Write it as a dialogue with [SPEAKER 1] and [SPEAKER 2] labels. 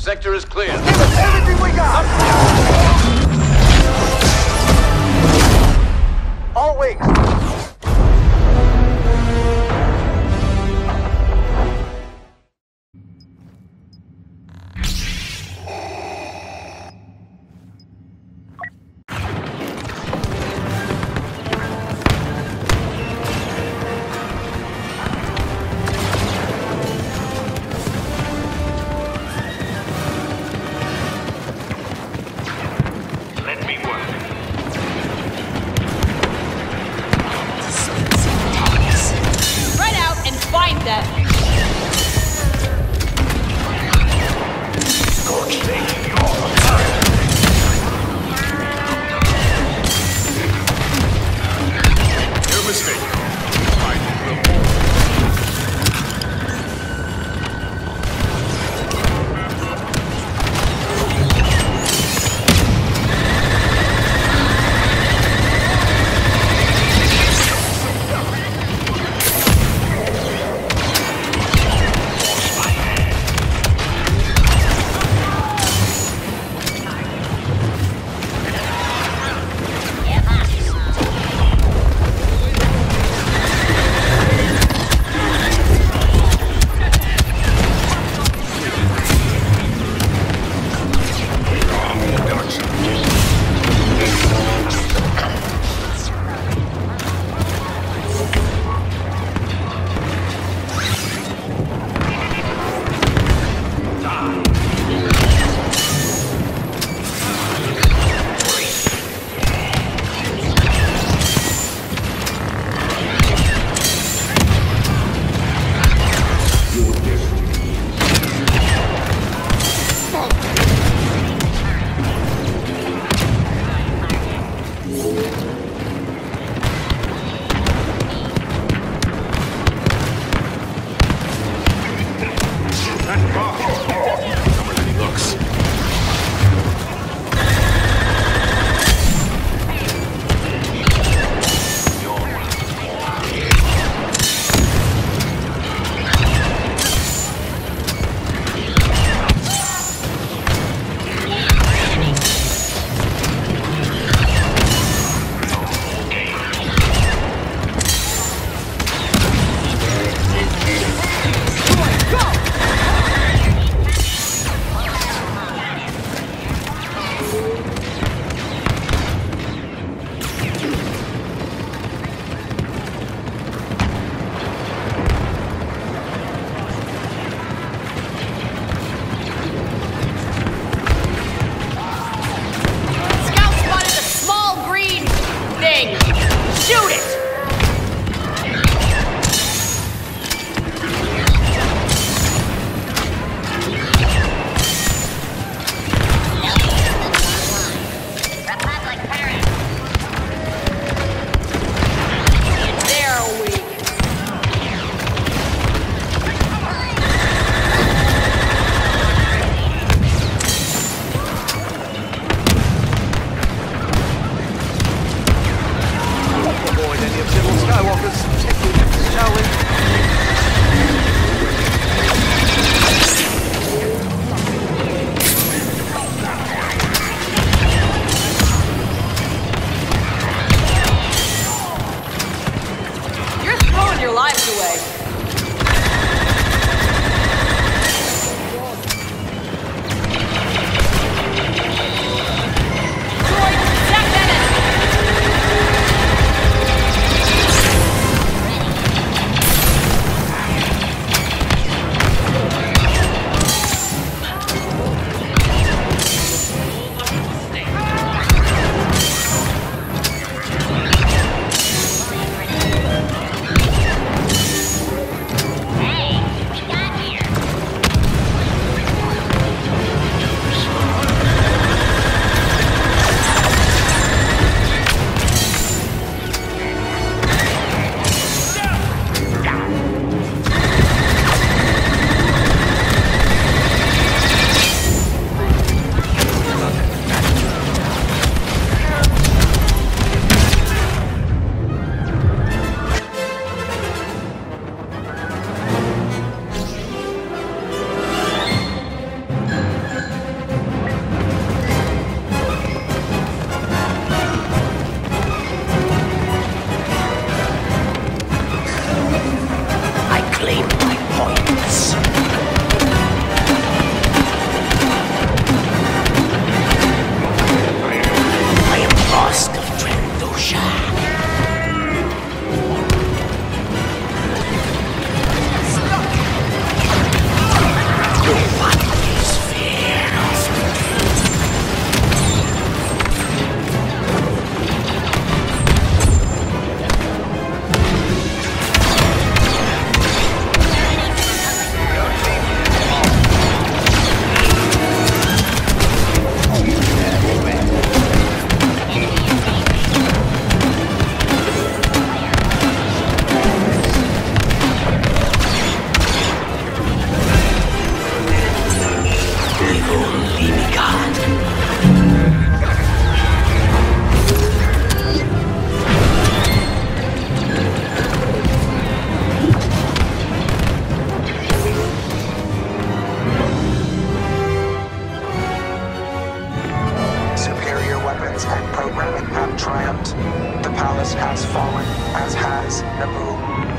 [SPEAKER 1] Sector is clear.
[SPEAKER 2] Weapons have triumphed. The palace has fallen, as has Naboo.